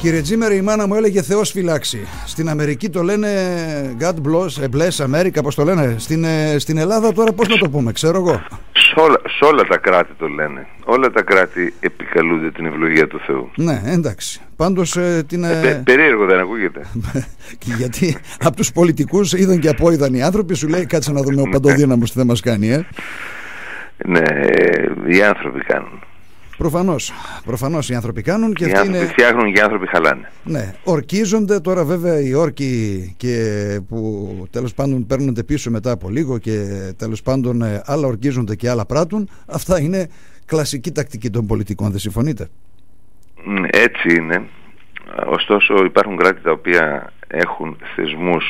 Κύριε Τζίμερ, η μάνα μου έλεγε Θεός φυλάξει. Στην Αμερική το λένε God bless, bless America, πώς το λένε. Στην, ε, στην Ελλάδα τώρα πώς να το πούμε, ξέρω εγώ. Σε όλα, σε όλα τα κράτη το λένε. Όλα τα κράτη επικαλούνται την ευλογία του Θεού. Ναι, εντάξει. Πάντως την. Ε, πε- περίεργο δεν ακούγεται. και γιατί από τους πολιτικούς είδαν και απόειδαν οι άνθρωποι, σου λέει κάτσε να δούμε ο παντοδύναμος τι θα μας κάνει, ε. ναι, ε, οι άνθρωποι κάνουν. Προφανώς. Προφανώς οι άνθρωποι κάνουν και οι αυτοί άνθρωποι είναι. φτιάχνουν και οι άνθρωποι χαλάνε. Ναι, ορκίζονται τώρα βέβαια οι όρκοι και που τέλος πάντων παίρνονται πίσω μετά από λίγο και τέλος πάντων ε, άλλα ορκίζονται και άλλα πράττουν. Αυτά είναι κλασική τακτική των πολιτικών, δεν συμφωνείτε; Μ, Έτσι είναι. Ωστόσο υπάρχουν κράτη τα οποία έχουν θεσμούς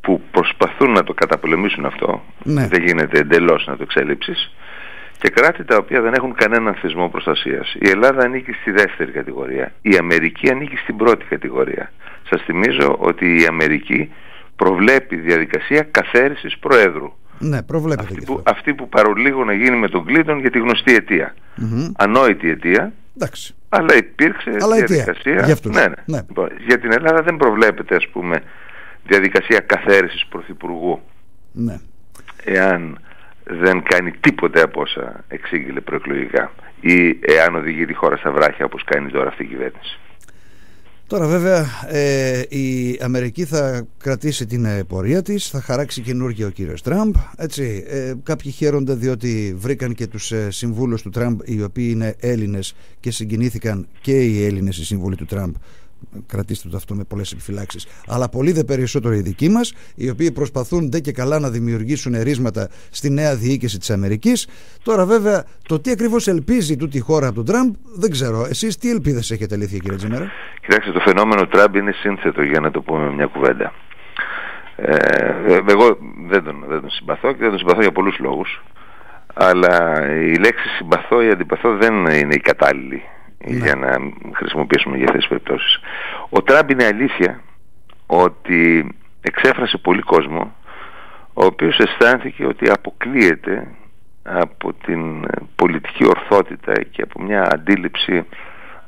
που προσπαθούν να το καταπολεμήσουν αυτό. Ναι. Δεν γίνεται εντελώς να το εξέλιψεις. Και κράτη τα οποία δεν έχουν κανέναν θεσμό προστασίας. Η Ελλάδα ανήκει στη δεύτερη κατηγορία. Η Αμερική ανήκει στην πρώτη κατηγορία. Σας θυμίζω ότι η Αμερική προβλέπει διαδικασία καθαίρεσης Προέδρου. Ναι, προβλέπετε Αυτή και που, αυτό. αυτή που παρολίγο να γίνει με τον Κλίντον για τη γνωστή αιτία. Μμμ. Ανόητη αιτία, Εντάξει. αλλά υπήρξε Αλλά αιτία διαδικασία. για αυτούς. Ναι, ναι. Ναι. Λοιπόν, για την Ελλάδα δεν προβλέπεται, ας πούμε, διαδικασία καθαίρεσης πρωθυπουργού Ναι. εάν δεν κάνει τίποτε από όσα εξήγηλε προεκλογικά ή εάν οδηγεί τη χώρα στα βράχια όπως κάνει τώρα αυτή η κυβέρνηση. Τώρα βέβαια ε, η Αμερική θα κρατήσει την ε, πορεία της, θα χαράξει καινούργια ο κύριος Τραμπ. Έτσι, ε, κάποιοι χαίρονται διότι βρήκαν και τους ε, συμβούλους του Τραμπ οι οποίοι είναι Έλληνες και συγκινήθηκαν και οι Έλληνες οι σύμβουλοι του Τραμπ. Κρατήστε το αυτό με πολλές επιφυλάξεις. Αλλά πολύ δε περισσότερο οι δικοί μας, οι οποίοι προσπαθούν ντε και καλά να δημιουργήσουν ερίσματα στη νέα διοίκηση της Αμερικής. Τώρα βέβαια το τι ακριβώς ελπίζει τούτη η χώρα από τον Τραμπ δεν ξέρω. Εσείς τι ελπίδες έχετε αλήθεια κύριε Τζιμέρα; Κοιτάξτε, το φαινόμενο Τραμπ είναι σύνθετο για να το πούμε με μια κουβέντα. Ε, εγώ δεν τον, δεν τον συμπαθώ και δεν τον συμπαθώ για πολλούς λόγους. Αλλά η λέξη συμπαθώ ή αντιπαθώ δεν είναι η κατάλληλη Ναι. για να χρησιμοποιήσουμε για αυτές τις περιπτώσεις. Ο Τραμπ είναι αλήθεια ότι εξέφρασε πολύ κόσμο ο οποίος αισθάνθηκε ότι αποκλείεται από την πολιτική ορθότητα και από μια αντίληψη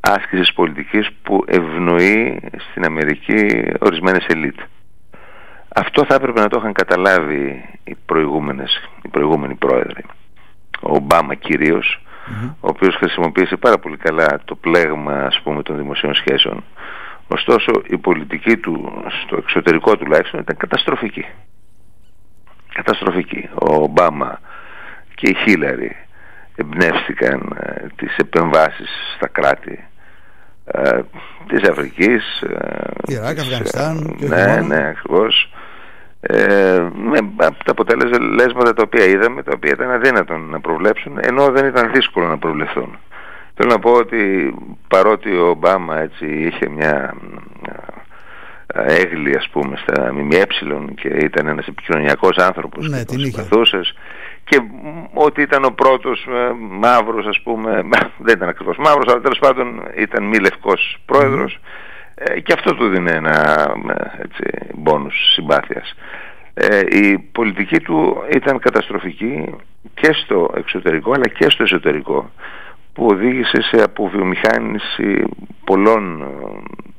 άσκησης πολιτικής που ευνοεί στην Αμερική ορισμένες ελίτ. Αυτό θα έπρεπε να το είχαν καταλάβει οι, προηγούμενες, οι προηγούμενοι πρόεδροι. Ο Ομπάμα κυρίως, ο οποίος χρησιμοποίησε πάρα πολύ καλά το πλέγμα ας πούμε των δημοσίων σχέσεων. Ωστόσο η πολιτική του στο εξωτερικό τουλάχιστον ήταν καταστροφική. Καταστροφική. Ο Ομπάμα και η Χίλαρη εμπνεύστηκαν ε, τις επεμβάσεις στα κράτη ε, της Αφρικής ε, Ιράκ, της, Αφγανιστάν και όχι ναι, μόνο. ναι, ακριβώς ε, με από τα αποτελέσματα τα οποία είδαμε τα οποία ήταν αδύνατον να προβλέψουν ενώ δεν ήταν δύσκολο να προβλεφθούν θέλω να πω ότι παρότι ο Ομπάμα έτσι είχε μια ε, έγλη ας πούμε στα ΜΜΕ και ήταν ένας επικοινωνιακός άνθρωπος Ναι, και την τον είχε. συμπαθούσες και μ, ότι ήταν ο πρώτος ε, μαύρος ας πούμε δεν ήταν ακριβώς μαύρος αλλά τέλος πάντων ήταν μη λευκός πρόεδρος ε, και αυτό του δίνει ένα ε, έτσι, μπόνους συμπάθειας. Ε, η πολιτική του ήταν καταστροφική και στο εξωτερικό αλλά και στο εσωτερικό που οδήγησε σε αποβιομηχάνηση πολλών ε,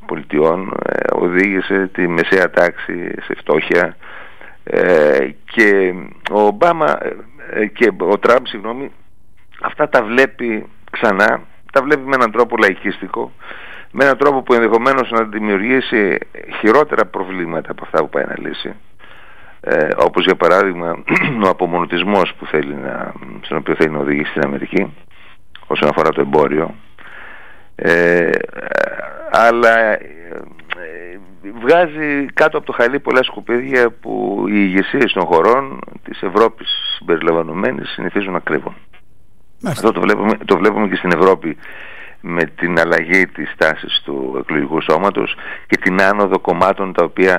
πολιτιών, ε, οδήγησε τη μεσαία τάξη σε φτώχεια ε, και ο Ομπάμα ε, και ο Τραμπ, συγγνώμη, αυτά τα βλέπει ξανά, τα βλέπει με έναν τρόπο λαϊκίστικο, με έναν τρόπο που ενδεχομένως να δημιουργήσει χειρότερα προβλήματα από αυτά που πάει να λύσει. Ε, όπως για παράδειγμα ο απομονωτισμός που θέλει να, στον οποίο θέλει να οδηγήσει στην Αμερική όσον αφορά το εμπόριο ε, αλλά ε, βγάζει κάτω από το χαλί πολλά σκουπίδια που οι ηγεσίες των χωρών της Ευρώπης συμπεριλαμβανομένης συνηθίζουν να κρύβουν. Μάλιστα. Αυτό το βλέπουμε, το βλέπουμε και στην Ευρώπη με την αλλαγή της τάσης του εκλογικού σώματος και την άνοδο κομμάτων τα οποία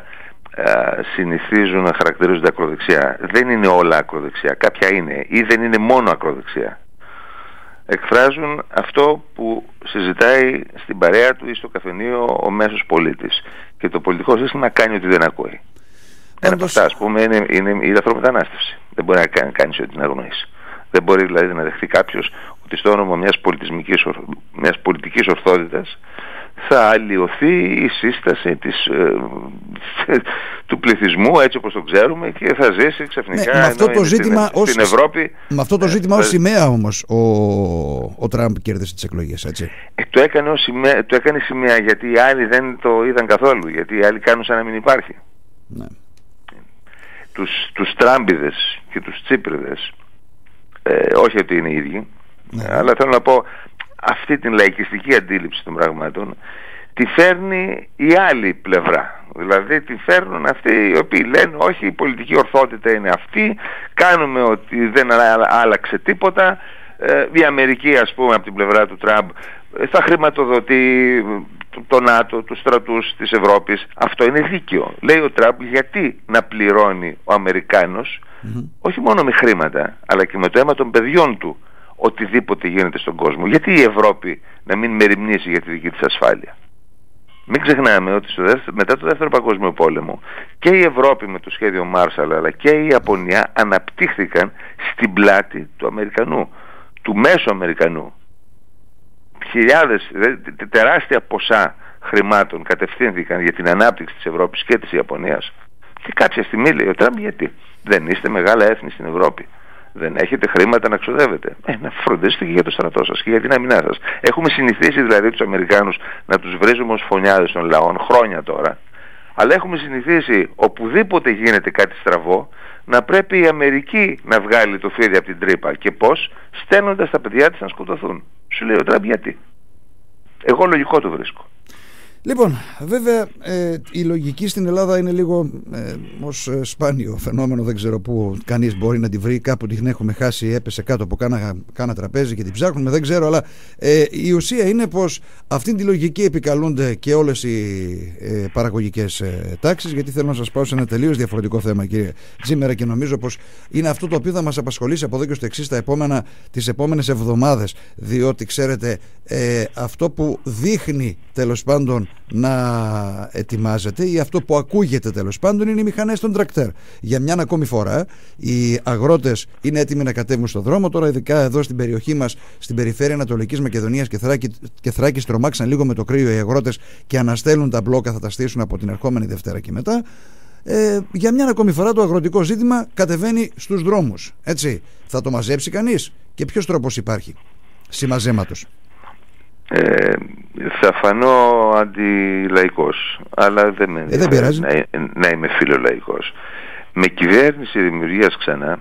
α, συνηθίζουν να χαρακτηρίζονται ακροδεξιά. Δεν είναι όλα ακροδεξιά, κάποια είναι ή δεν είναι μόνο ακροδεξιά. Εκφράζουν αυτό που συζητάει στην παρέα του ή στο καφενείο ο μέσος πολίτης και το πολιτικό σύστημα κάνει ότι δεν ακούει. Ένα από Πάντως- αυτά, ας πούμε, είναι, είναι η λαθρομετανάστευση. Δεν μπορεί να κάνεις κανείς ότι την αγνοήσει. Δεν μπορεί δηλαδή να δεχθεί κάποιος ότι στο όνομα μιας, πολιτισμικής, ορ- μιας πολιτικής ορθότητας θα αλλοιωθεί η σύσταση της, ε, του πληθυσμού έτσι όπως το ξέρουμε και θα ζήσει ξαφνικά ναι, με αυτό το ζήτημα στην, ως, στην Ευρώπη. Με αυτό το ε, ζήτημα ως σημαία όμως ο, ο Τραμπ κέρδισε τις εκλογές έτσι. Ε, το, έκανε ως σημαία, το έκανε σημαία γιατί οι άλλοι δεν το είδαν καθόλου γιατί οι άλλοι κάνουν σαν να μην υπάρχει. Ναι. Τους, τους Τράμπιδες και τους Τσίπριδες ε, όχι ότι είναι οι ίδιοι ναι. αλλά θέλω να πω αυτή την λαϊκιστική αντίληψη των πραγμάτων τη φέρνει η άλλη πλευρά. Δηλαδή τη φέρνουν αυτοί οι οποίοι λένε όχι η πολιτική ορθότητα είναι αυτή, κάνουμε ότι δεν άλλαξε τίποτα, ε, η Αμερική ας πούμε από την πλευρά του Τραμπ ε, θα χρηματοδοτεί το ΝΑΤΟ, τους στρατούς της Ευρώπης. Αυτό είναι δίκαιο. Λέει ο Τραμπ γιατί να πληρώνει ο αμερικανος όχι μόνο με χρήματα αλλά και με το αίμα των παιδιών του οτιδήποτε γίνεται στον κόσμο. Γιατί η Ευρώπη να μην μεριμνήσει για τη δική της ασφάλεια; Μην ξεχνάμε ότι στο δεύτερο, μετά το δεύτερο παγκόσμιο πόλεμο και η Ευρώπη με το σχέδιο Μάρσαλ αλλά και η Ιαπωνία αναπτύχθηκαν στην πλάτη του Αμερικανού, του μέσου Αμερικανού. Χιλιάδες, τεράστια ποσά χρημάτων κατευθύνθηκαν για την ανάπτυξη της Ευρώπης και της Ιαπωνίας. Και κάποια στιγμή λέει ο Τραμπ γιατί δεν είστε μεγάλα έθνη στην Ευρώπη δεν έχετε χρήματα να ξοδεύετε. Ε, να φροντίσετε και για το στρατό σας και για την αμυνά σας. Έχουμε συνηθίσει δηλαδή τους Αμερικάνους να τους βρίζουμε ως φωνιάδες των λαών χρόνια τώρα. Αλλά έχουμε συνηθίσει οπουδήποτε γίνεται κάτι στραβό να πρέπει η Αμερική να βγάλει το φίδι από την τρύπα. Και πώς, στέλνοντας τα παιδιά της να σκοτωθούν. Σου λέει ο Τραμπ γιατί; Εγώ λογικό το βρίσκω. Λοιπόν, βέβαια ε, η λογική στην Ελλάδα είναι λίγο ε, ως ε, σπάνιο φαινόμενο, δεν ξέρω πού κανείς μπορεί να τη βρει, κάπου την έχουμε χάσει, έπεσε κάτω από κάνα, κάνα τραπέζι και την ψάχνουμε, δεν ξέρω, αλλά ε, η ουσία είναι πως αυτήν τη λογική επικαλούνται και όλες οι ε, παραγωγικές ε, τάξεις, γιατί θέλω να σας πάω σε ένα τελείως διαφορετικό θέμα κύριε Τζίμερα και νομίζω πως είναι αυτό το οποίο θα μας απασχολήσει από εδώ και στο εξής τα επόμενα, τις επόμενες εβδομάδες, διότι ξέρετε ε, αυτό που δείχνει τέλος πάντων να ετοιμάζεται ή αυτό που ακούγεται τέλος πάντων είναι οι μηχανές των τρακτέρ. Για μια ακόμη φορά οι αγρότες είναι έτοιμοι να κατέβουν στον δρόμο. Τώρα ειδικά εδώ στην περιοχή μας, στην περιφέρεια Ανατολικής Μακεδονίας και Θράκη, και Θράκης τρομάξαν λίγο με το κρύο οι αγρότες και αναστέλουν τα μπλόκα, θα τα στήσουν από την ερχόμενη Δευτέρα και μετά. Ε, για μια ακόμη φορά το αγροτικό ζήτημα κατεβαίνει στους δρόμους. Έτσι, θα το μαζέψει κανείς; Και ποιος τρόπος υπάρχει; Συμμαζέματος. Ε, θα φανώ αντιλαϊκός αλλά δεν με ε, δεν να, να είμαι φιλολαϊκός. Με κυβέρνηση δημιουργίας ξανά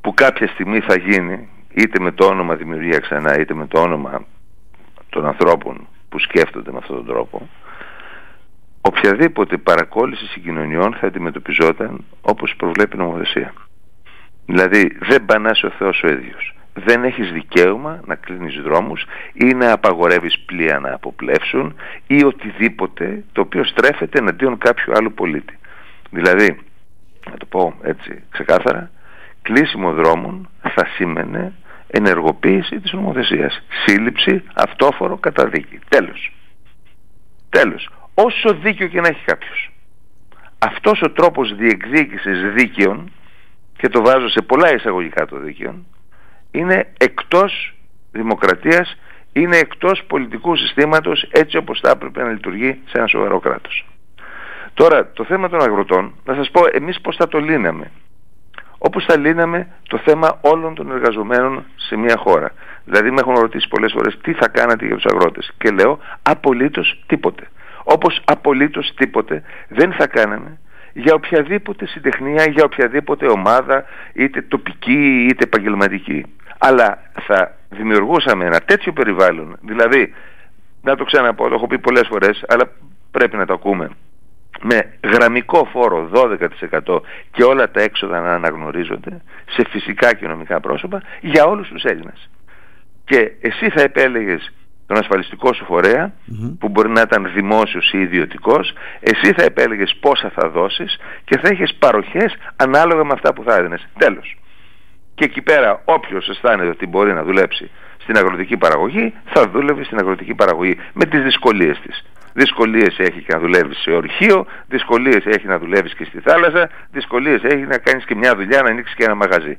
που κάποια στιγμή θα γίνει είτε με το όνομα δημιουργία ξανά είτε με το όνομα των ανθρώπων που σκέφτονται με αυτόν τον τρόπο οποιαδήποτε παρακόλληση συγκοινωνιών θα αντιμετωπιζόταν όπως προβλέπει η νομοθεσία. Δηλαδή δεν πανάσει ο Θεός ο ίδιος δεν έχεις δικαίωμα να κλείνεις δρόμους ή να απαγορεύεις πλοία να αποπλέψουν ή οτιδήποτε το οποίο στρέφεται εναντίον κάποιου άλλου πολίτη. Δηλαδή, να το πω έτσι ξεκάθαρα, κλείσιμο δρόμων θα σήμαινε ενεργοποίηση της νομοθεσίας. Σύλληψη, αυτόφορο, καταδίκη. Τέλος. Τέλος. Όσο δίκιο και να έχει κάποιος. Αυτός ο τρόπος διεκδίκησης δίκαιων και το βάζω σε πολλά εισαγωγικά το δίκαιο είναι εκτός δημοκρατίας, είναι εκτός πολιτικού συστήματος έτσι όπως θα έπρεπε να λειτουργεί σε ένα σοβαρό κράτος. Τώρα το θέμα των αγροτών, να σας πω εμείς πώς θα το λύναμε. Όπως θα λύναμε το θέμα όλων των εργαζομένων σε μια χώρα. Δηλαδή με έχουν ρωτήσει πολλές φορές τι θα κάνατε για τους αγρότες; Και λέω απολύτως τίποτε. Όπως απολύτως τίποτε δεν θα κάναμε για οποιαδήποτε συντεχνία, για οποιαδήποτε ομάδα, είτε τοπική είτε επαγγελματική αλλά θα δημιουργούσαμε ένα τέτοιο περιβάλλον, δηλαδή, να το ξαναπώ, το έχω πει πολλές φορές, αλλά πρέπει να το ακούμε, με γραμμικό φόρο 12% και όλα τα έξοδα να αναγνωρίζονται σε φυσικά και νομικά πρόσωπα για όλους τους Έλληνες. Και εσύ θα επέλεγες τον ασφαλιστικό σου φορεα που μπορεί να ήταν δημόσιος ή ιδιωτικός εσύ θα επέλεγες πόσα θα δώσεις και θα έχεις παροχές ανάλογα με αυτά που θα έδινες. Τέλος. Και εκεί πέρα όποιος αισθάνεται ότι μπορεί να δουλέψει στην αγροτική παραγωγή θα δούλευε στην αγροτική παραγωγή με τις δυσκολίες της. Δυσκολίες έχει και να δουλεύεις σε ορχείο, δυσκολίες έχει να δουλεύεις και στη θάλασσα, δυσκολίες έχει να κάνεις και μια δουλειά να ανοίξεις και ένα μαγαζί.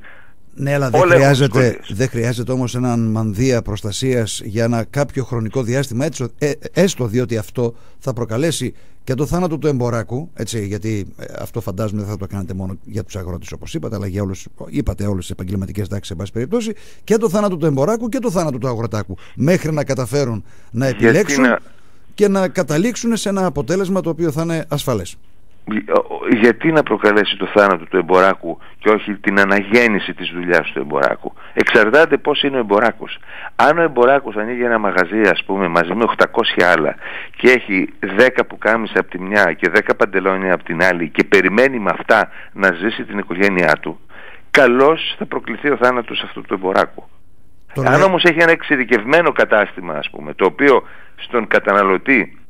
Ναι, αλλά δεν χρειάζεται, δεν χρειάζεται όμως έναν μανδύα προστασίας για ένα κάποιο χρονικό διάστημα έτσι, ε, έστω διότι αυτό θα προκαλέσει και το θάνατο του εμποράκου έτσι, γιατί ε, αυτό φαντάζομαι δεν θα το κάνετε μόνο για τους αγρότες όπως είπατε αλλά για όλους, είπατε όλες τις επαγγελματικές τάξεις σε πάση περιπτώσει και το θάνατο του εμποράκου και το θάνατο του αγροτάκου μέχρι να καταφέρουν να επιλέξουν και να καταλήξουν σε ένα αποτέλεσμα το οποίο θα είναι ασφαλές γιατί να προκαλέσει το θάνατο του εμποράκου και όχι την αναγέννηση της δουλειάς του εμποράκου; Εξαρτάται πώς είναι ο εμποράκος. Αν ο εμποράκος ανοίγει ένα μαγαζί ας πούμε μαζί με 800 άλλα και έχει 10 που κάμισε από τη μια και 10 παντελόνια από την άλλη και περιμένει με αυτά να ζήσει την οικογένειά του, καλώς θα προκληθεί ο θάνατος αυτού του εμποράκου. Αν όμως έχει ένα εξειδικευμένο κατάστημα ας πούμε, το οποίο στον καταναλωτή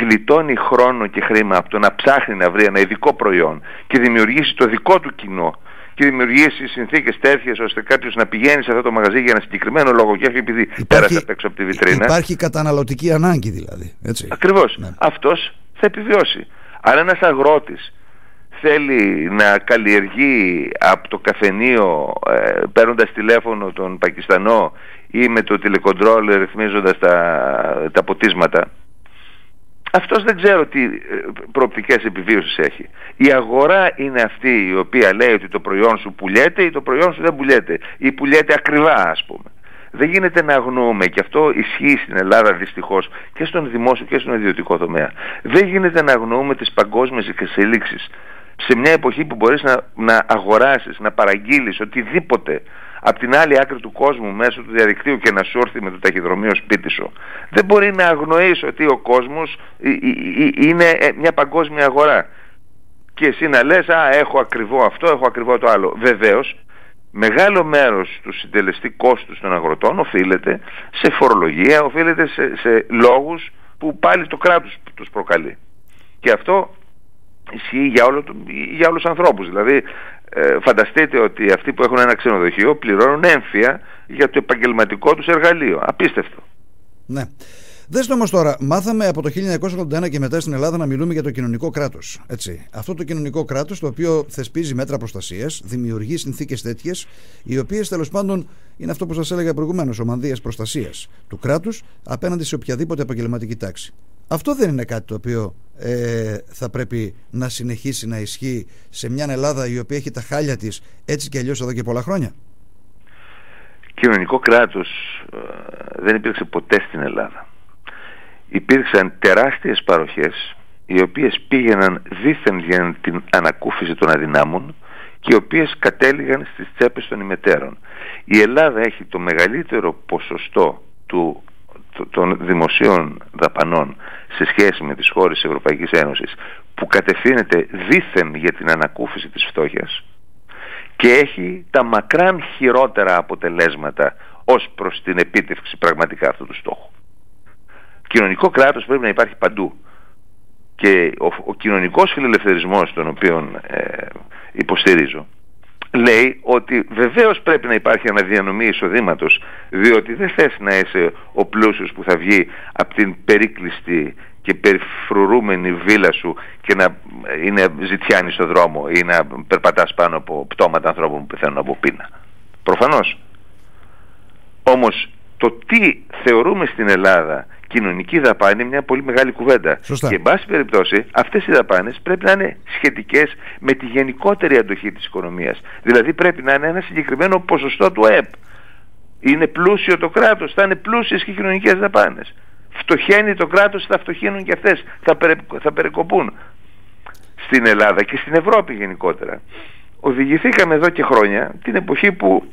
γλιτώνει χρόνο και χρήμα από το να ψάχνει να βρει ένα ειδικό προϊόν και δημιουργήσει το δικό του κοινό και δημιουργήσει συνθήκες τέτοιες ώστε κάποιος να πηγαίνει σε αυτό το μαγαζί για ένα συγκεκριμένο λόγο και όχι επειδή υπάρχει, πέρασε απ' έξω από τη βιτρίνα. Υπάρχει καταναλωτική ανάγκη δηλαδή. Ακριβώς. Ναι. Αυτός θα επιβιώσει. Αν ένας αγρότης θέλει να καλλιεργεί από το καφενείο ε, παίρνοντας τηλέφωνο τον Πακιστανό ή με το τηλεκοντρόλ ρυθμίζοντας τα, τα ποτίσματα αυτός δεν ξέρω τι ε, προοπτικές επιβίωσης έχει. Η αγορά είναι αυτή η οποία λέει ότι το προϊόν σου πουλιέται ή το προϊόν σου δεν πουλιέται ή πουλιέται ακριβά ας πούμε. Δεν γίνεται να αγνοούμε και αυτό ισχύει στην Ελλάδα δυστυχώς και στον δημόσιο και στον ιδιωτικό τομέα. Δεν γίνεται να αγνοούμε τις παγκόσμιες εξελίξεις σε μια εποχή που μπορείς να, να αγοράσεις, να παραγγείλεις οτιδήποτε από την άλλη άκρη του κόσμου μέσω του διαδικτύου και να σου έρθει με το ταχυδρομείο σπίτι σου. Δεν μπορεί να αγνοείς ότι ο κόσμος είναι ε, μια παγκόσμια αγορά. Και εσύ να λες, α, έχω ακριβό αυτό, έχω ακριβό το άλλο. Βεβαίως, μεγάλο μέρος του συντελεστή κόστους των αγροτών οφείλεται σε φορολογία, οφείλεται σε, σε λόγους που πάλι το κράτος τους προκαλεί. Και αυτό ισχύει για, όλο, για όλους τους ανθρώπους. Δηλαδή ε, φανταστείτε ότι αυτοί που έχουν ένα ξενοδοχείο πληρώνουν έμφυα για το επαγγελματικό τους εργαλείο. Απίστευτο. Ναι. Δες όμως τώρα, μάθαμε από το 1981 και μετά στην Ελλάδα να μιλούμε για το κοινωνικό κράτος. Αυτό το κοινωνικό κράτος το οποίο θεσπίζει μέτρα προστασίας, δημιουργεί συνθήκες τέτοιες, οι οποίες τέλος πάντων είναι αυτό που σας έλεγα προηγουμένως, ομανδία προστασίας του κράτους απέναντι σε οποιαδήποτε επαγγελματική τάξη. Αυτό δεν είναι κάτι το οποίο ε, θα πρέπει να συνεχίσει να ισχύει σε μια Ελλάδα η οποία έχει τα χάλια της έτσι και αλλιώς εδώ και πολλά χρόνια. Κοινωνικό κράτος ε, δεν υπήρξε ποτέ στην Ελλάδα. Υπήρξαν τεράστιες παροχές οι οποίες πήγαιναν δίθεν για την ανακούφιση των αδυνάμων και οι οποίες κατέληγαν στις τσέπες των ημετέρων. Η Ελλάδα έχει το μεγαλύτερο ποσοστό του των δημοσίων δαπανών σε σχέση με τις χώρες της Ευρωπαϊκής Ένωσης που κατευθύνεται δήθεν για την ανακούφιση της φτώχειας και έχει τα μακράν χειρότερα αποτελέσματα ως προς την επίτευξη πραγματικά αυτού του στόχου. Κοινωνικό κράτος πρέπει να υπάρχει παντού και ο, ο κοινωνικός φιλελευθερισμός τον οποίο ε, υποστηρίζω λέει ότι βεβαίως πρέπει να υπάρχει αναδιανομή εισοδήματος διότι δεν θες να είσαι ο πλούσιος που θα βγει από την περίκλειστη και περιφρουρούμενη βίλα σου και να είναι ζητιάνης στο δρόμο ή να περπατάς πάνω από πτώματα ανθρώπων που πεθαίνουν από πείνα. Προφανώς. Όμως το τι θεωρούμε στην Ελλάδα κοινωνική δαπάνη είναι μια πολύ μεγάλη κουβέντα. Σωστά. Και εν πάση περιπτώσει αυτές οι δαπάνες πρέπει να είναι σχετικές με τη γενικότερη αντοχή της οικονομίας. Δηλαδή πρέπει να είναι ένα συγκεκριμένο ποσοστό του ΕΠ. Είναι πλούσιο το κράτος, θα είναι πλούσιες και κοινωνικές δαπάνες. Φτωχαίνει το κράτος, θα φτωχύνουν και αυτές, θα, θα περικοπούν στην Ελλάδα και στην Ευρώπη γενικότερα. Οδηγηθήκαμε εδώ και χρόνια την εποχή που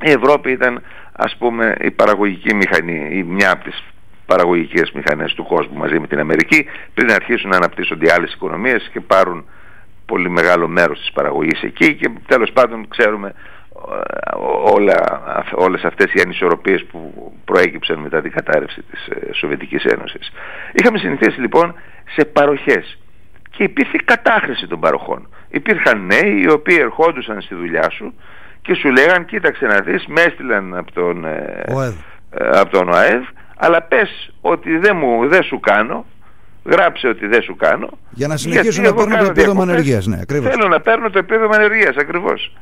η Ευρώπη ήταν ας πούμε η παραγωγική μηχανή ή μια από τις παραγωγικές μηχανές του κόσμου μαζί με την Αμερική πριν αρχίσουν να αναπτύσσονται οι άλλες οικονομίες και πάρουν πολύ μεγάλο μέρος της παραγωγής εκεί και τέλος πάντων ξέρουμε ε, όλα, όλες αυτές οι ανισορροπίες που προέκυψαν μετά την κατάρρευση της ε, Σοβιετικής Ένωσης. Είχαμε συνηθίσει λοιπόν σε παροχές και υπήρχε κατάχρηση των παροχών. Υπήρχαν νέοι οι οποίοι ερχόντουσαν στη δουλειά σου και σου λέγαν κοίταξε να δεις με έστειλαν από τον, ε, από τον ΟΑΕΔ αλλά πες ότι δεν, μου, δεν σου κάνω, γράψε ότι δεν σου κάνω. Για να συνεχίσω να παίρνω το επίδομα ανεργίας, ναι, ακριβώς. Θέλω να παίρνω το επίδομα ανεργίας, ακριβώς.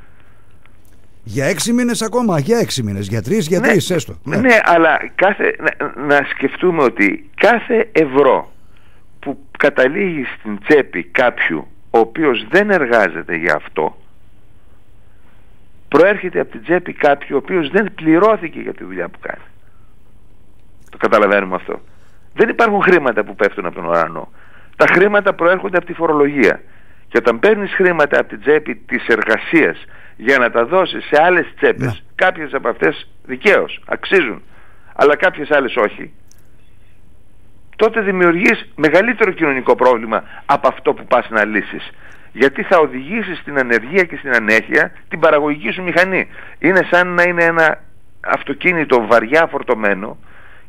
Για έξι μήνες ακόμα, για έξι μήνες, για τρεις, για ναι, τρεις, έστω. Ναι. ναι, αλλά κάθε, να, να σκεφτούμε ότι κάθε ευρώ που καταλήγει στην τσέπη κάποιου ο οποίος δεν εργάζεται για αυτό προέρχεται από την τσέπη κάποιου ο οποίος δεν πληρώθηκε για τη δουλειά που κάνει. Το καταλαβαίνουμε αυτό. Δεν υπάρχουν χρήματα που πέφτουν από τον ουρανό. Τα χρήματα προέρχονται από τη φορολογία. Και όταν παίρνεις χρήματα από την τσέπη της εργασίας για να τα δώσεις σε άλλες τσέπες, ναι. κάποιες από αυτές δικαίως αξίζουν, αλλά κάποιες άλλες όχι, τότε δημιουργείς μεγαλύτερο κοινωνικό πρόβλημα από αυτό που πας να λύσεις. Γιατί θα οδηγήσεις στην ανεργία και στην ανέχεια την παραγωγική σου μηχανή. Είναι σαν να είναι ένα αυτοκίνητο βαριά φορτωμένο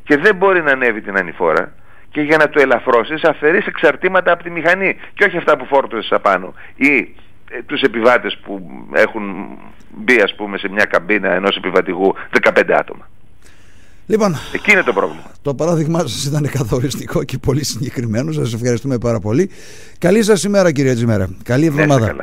και δεν μπορεί να ανέβει την ανηφόρα και για να το ελαφρώσεις αφαιρείς εξαρτήματα από τη μηχανή και όχι αυτά που φόρτωσες απάνω ή ε, τους επιβάτες που έχουν μπει ας πούμε σε μια καμπίνα ενός επιβατηγού 15 άτομα. Λοιπόν, Εκεί είναι το πρόβλημα. Το παράδειγμά σας ήταν καθοριστικό και πολύ συγκεκριμένο. Σας ευχαριστούμε πάρα πολύ. Καλή σας ημέρα, κύριε Τζιμέρα. Καλή εβδομάδα.